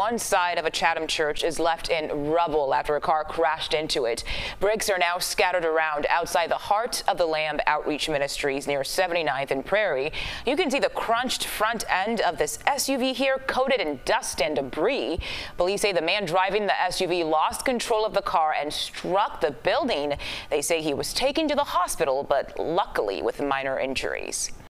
one side of a Chatham church is left in rubble after a car crashed into it. Bricks are now scattered around outside the Heart of the Lamb Outreach Ministries near 79th and Prairie. You can see the crunched front end of this SUV here coated in dust and debris. Police say the man driving the SUV lost control of the car and struck the building. They say he was taken to the hospital, but luckily with minor injuries.